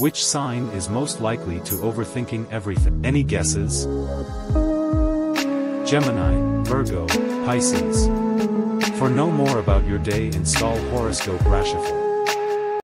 Which sign is most likely to overthinking everything? Any guesses? Gemini, Virgo, Pisces. For know more about your day install horoscope Rashifal.